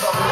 감사합니다.